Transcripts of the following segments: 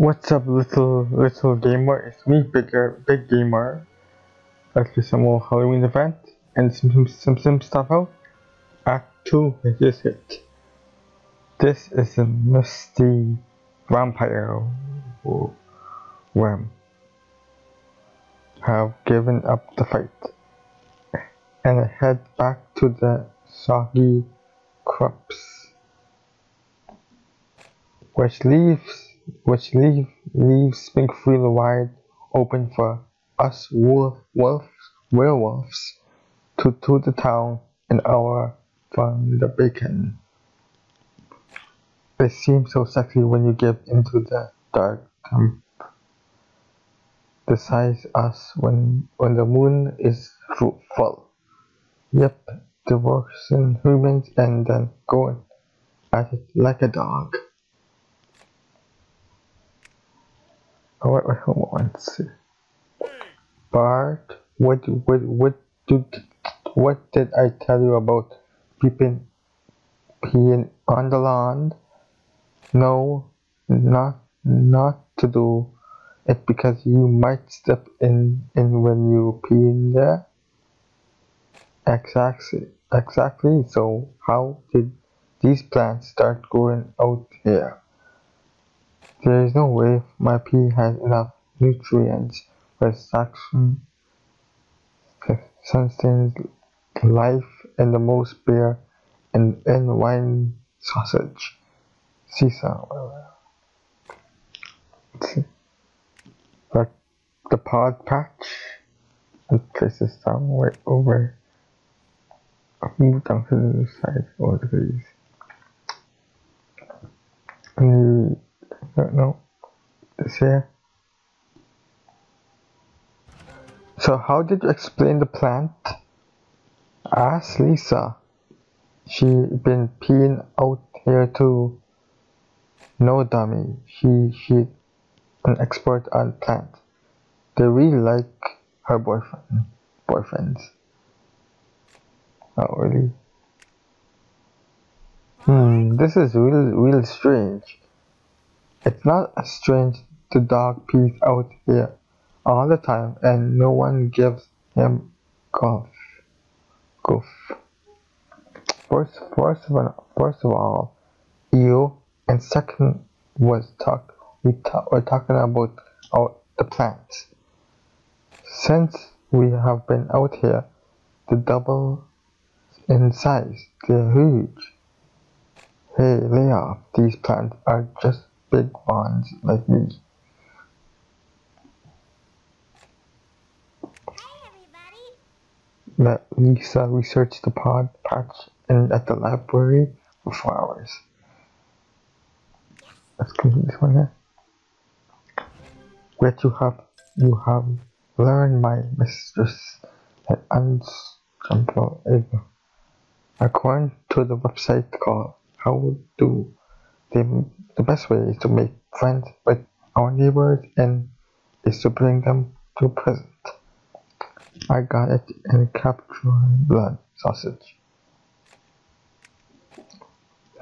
What's up, little little gamer? It's me, bigger uh, big gamer. Do some more Halloween event and some some some, some stuff out. Act two is it. This is a misty vampire worm have given up the fight and head back to the soggy crops, which leaves which leave, leaves Springfield wide open for us wolf, wolves, werewolves to to the town an hour from the bacon. It seems so sexy when you get into the dark camp. Decides us when when the moon is full. Yep, the worsen humans and then going at it like a dog. Oh, wait, wait, hold on. Let's see. Bart, what, what, what did, what did I tell you about peeping, peeing on the lawn? No, not, not to do it because you might step in, in when you pee in there. Exactly, exactly. So how did these plants start growing out here? There is no way my pea has enough nutrients for suction sustains life in the most beer and, and wine sausage. Caesar. Like the pod patch and place down right over move down to the side of the trees. And you no, it's here. So how did you explain the plant? Ask Lisa. She been peeing out here too. No dummy. She she an expert on plants. They really like her boyfriend boyfriends. Oh really? Hmm, this is real real strange. It's not strange the dog pees out here all the time and no one gives him guff. Goof. First, first of all, first of all, you and second was talk. We talk, we're talking about our, the plants. Since we have been out here, the double in size. They're huge. Hey, lay off. These plants are just big ones like me. that Lisa researched the pod patch and at the library for four hours. Let's complete this one here. Yet you have you have learned my mistress unjumble able. According to the website called How Do the, the best way is to make friends with our neighbors and is to bring them to present. I got it in a captured blood sausage.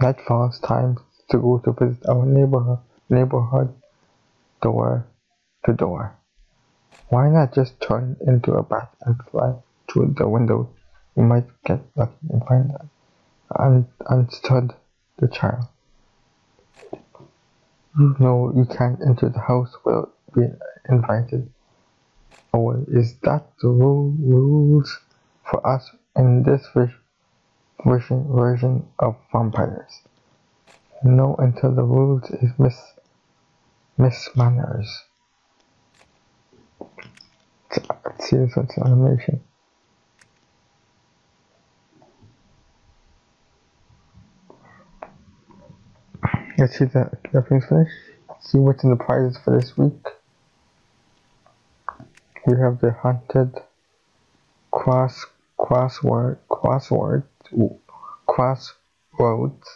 Nightfall is time to go to visit our neighborhood, neighborhood door to door. Why not just turn into a bat and fly through the window? You might get lucky and find. Un- understood the child. Know you can't enter the house without being invited. Or is that the rule, rules for us in this version, version of vampires? No until the rules is miss, manners. See this animation. Let's see that everything's finished. See what's in the prizes for this week. We have the haunted cross crossword crossword crossroads,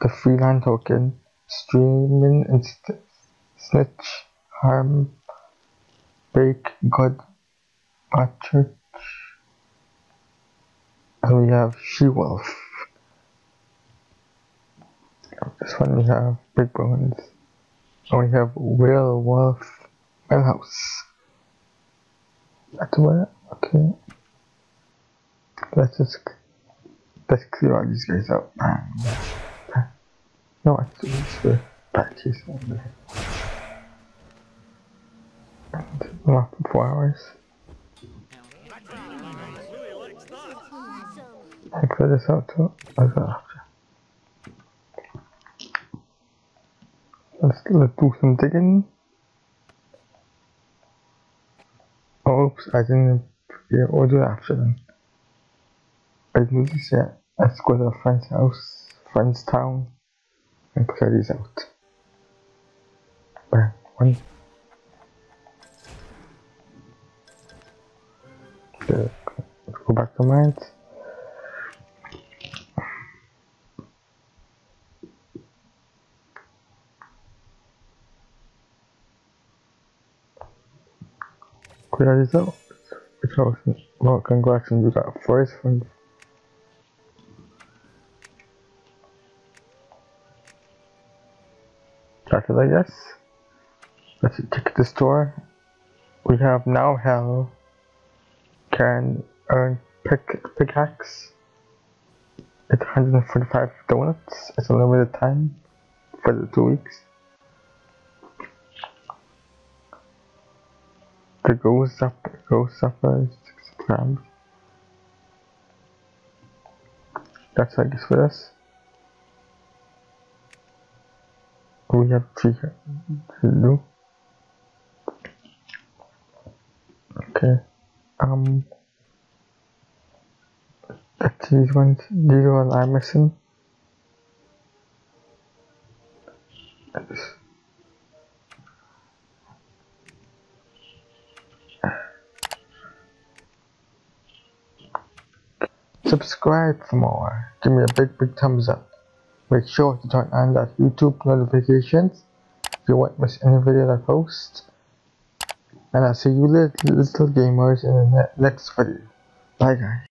the freeland token, streaming and st snitch, harm, break, good, church, and we have she wolf. This one we have big bones. And we have Will Wolf Milhouse. That's where, okay. Let's just, let's clear all these guys out. No, actually, it's the patches on there. Not for four hours. I clear this out too. I'll go Let's, let's do some digging. Oh, oops, I didn't. Yeah, it after. I didn't do this yet. Let's go to a friend's house, friend's town, and clear these out. Bang, one. Okay, let's go back to mines. Clear house? Well, congratulations, you got first That's it, I guess. Let's check the store. We have now hell can earn pick pickaxe. It's 145 donuts. It's a limited time for the two weeks. The ghost up ghost supper is six grams. That's I guess for this. We have three to. Okay. Um that's these ones these are all I'm missing. Subscribe for more. Give me a big, big thumbs up. Make sure to turn on that YouTube notifications if you won't miss any video I post. And I'll see you little, little gamers in the ne next video. Bye guys.